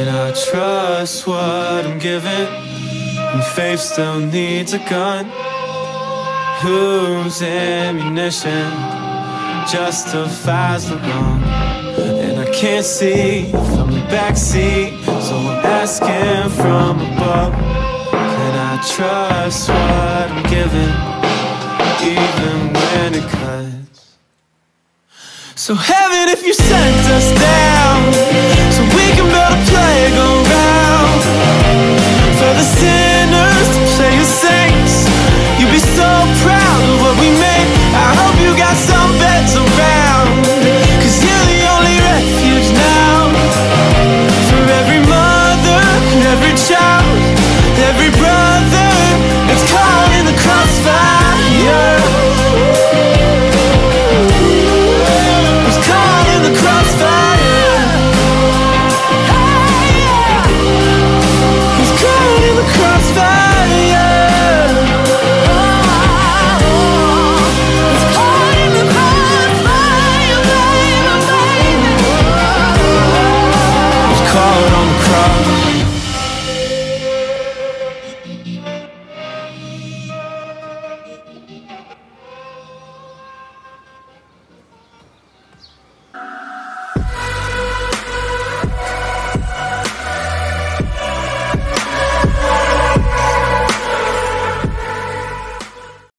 Can I trust what I'm given? When faith still needs a gun Whose ammunition justifies the wrong? And I can't see from the backseat So I'm asking from above Can I trust what I'm given? Even when it cuts so heaven if you sent us